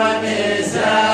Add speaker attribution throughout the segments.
Speaker 1: wameza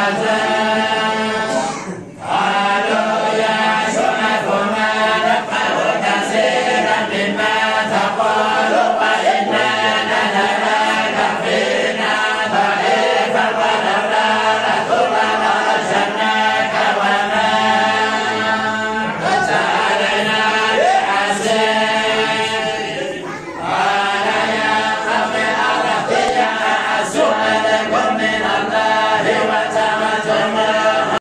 Speaker 1: حزن